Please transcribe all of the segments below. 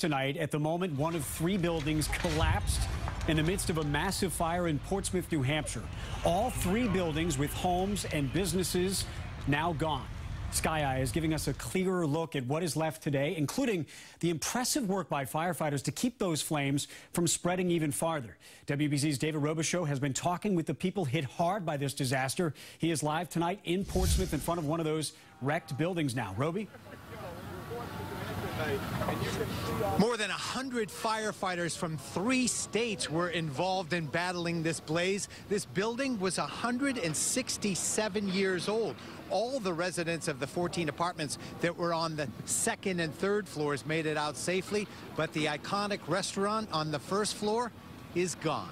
tonight. At the moment, one of three buildings collapsed in the midst of a massive fire in Portsmouth, New Hampshire. All three buildings with homes and businesses now gone. Sky Eye is giving us a clearer look at what is left today, including the impressive work by firefighters to keep those flames from spreading even farther. WBZ's David Robichaud has been talking with the people hit hard by this disaster. He is live tonight in Portsmouth in front of one of those wrecked buildings now. Roby? More than 100 firefighters from three states were involved in battling this blaze. This building was 167 years old. All the residents of the 14 apartments that were on the second and third floors made it out safely, but the iconic restaurant on the first floor is gone.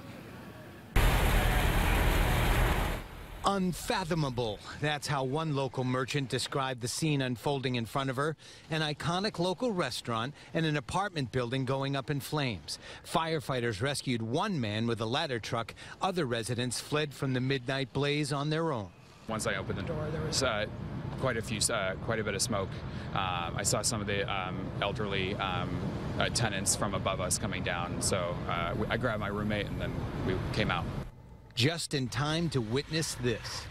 Unfathomable. That's how one local merchant described the scene unfolding in front of her. An iconic local restaurant and an apartment building going up in flames. Firefighters rescued one man with a ladder truck. Other residents fled from the midnight blaze on their own. Once I opened the door, there was uh, quite a few, uh, quite a bit of smoke. Uh, I saw some of the um, elderly um, uh, tenants from above us coming down. So uh, I grabbed my roommate and then we came out just in time to witness this.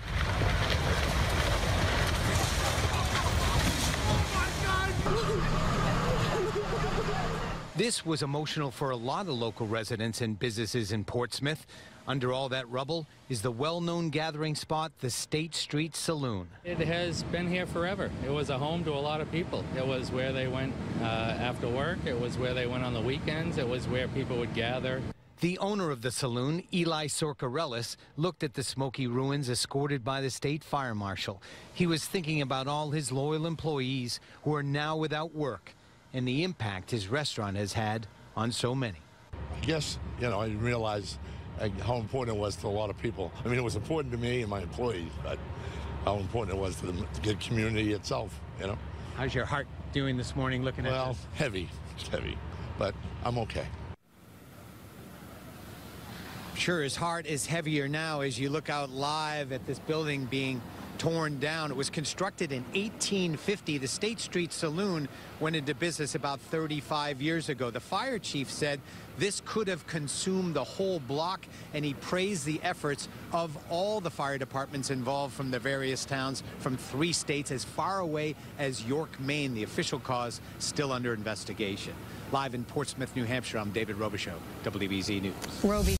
This was emotional for a lot of local residents and businesses in Portsmouth. Under all that rubble is the well-known gathering spot, the State Street Saloon. It has been here forever. It was a home to a lot of people. It was where they went uh, after work. It was where they went on the weekends. It was where people would gather. The owner of the saloon, Eli Sorcarellis, looked at the smoky ruins escorted by the state fire marshal. He was thinking about all his loyal employees who are now without work and the impact his restaurant has had on so many. I guess, you know, I didn't realize how important it was to a lot of people. I mean, it was important to me and my employees, but how important it was to the, community itself, you know. How's your heart doing this morning looking well, at Well, heavy, it's heavy, but I'm okay. Sure, his heart is heavier now as you look out live at this building being torn down. It was constructed in 1850. The State Street Saloon went into business about 35 years ago. The fire chief said this could have consumed the whole block, and he praised the efforts of all the fire departments involved from the various towns from three states as far away as York, Maine. The official cause still under investigation. Live in Portsmouth, New Hampshire, I'm David Robichaud, WBZ News. Roby.